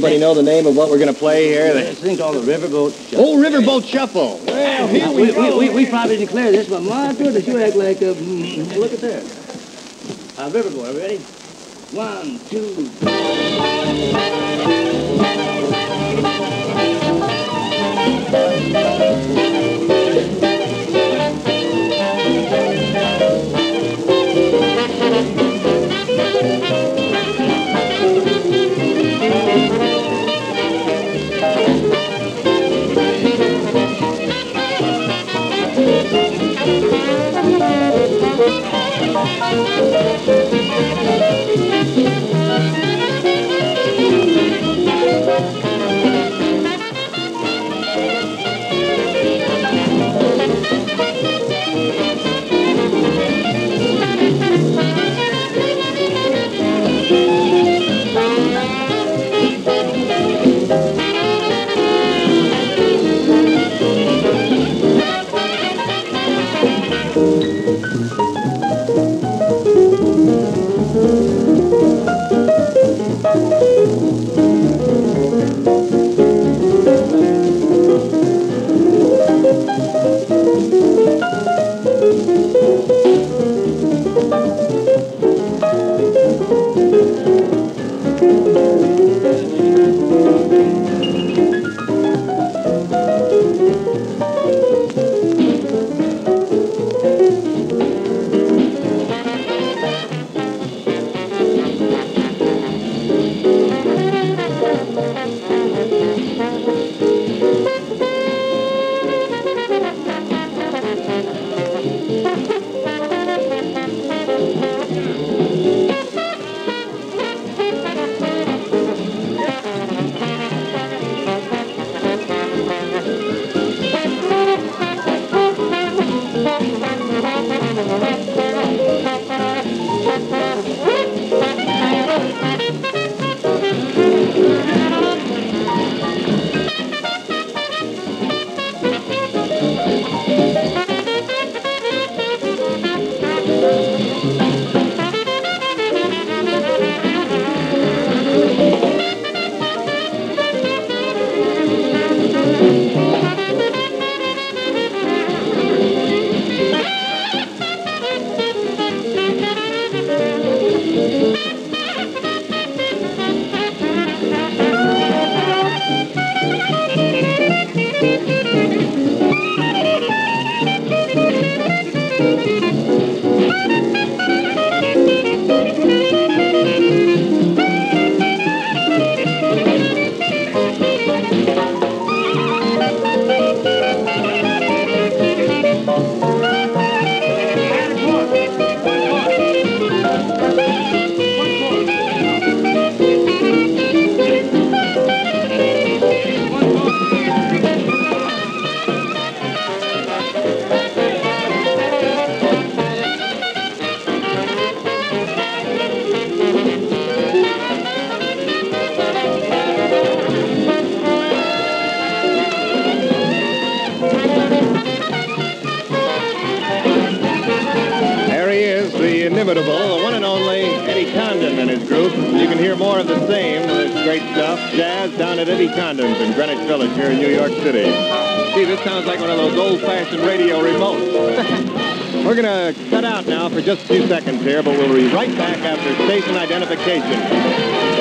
Anybody know the name of what we're going to play here? This thing called the Riverboat Shuffle. Oh, Riverboat Shuffle. Well, here Now, we, we, go. we, we, we probably didn't clear this, but my to sure act like a... mm, Look at there. Uh, Riverboat, are we ready? One, two, There he down at Eddie Condon's in Greenwich Village here in New York City. Gee, this sounds like one of those old-fashioned radio remotes. We're going to cut out now for just a few seconds here, but we'll be right back after station identification.